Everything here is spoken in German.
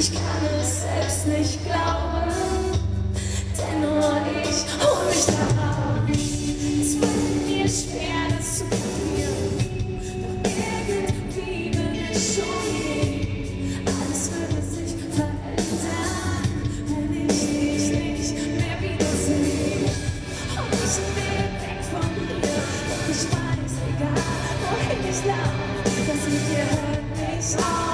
Ich kann es selbst nicht glauben, denn nur ich hol mich darauf. Es fällt mir schwer, das zu kapieren, doch irgendwie bin ich schon hier. Alles würde sich verändern, wenn ich dich nicht mehr wiedersehe. Und ich will weg von dir, doch ich weiß, egal wohin ich laufe, das mit dir hört nicht auf.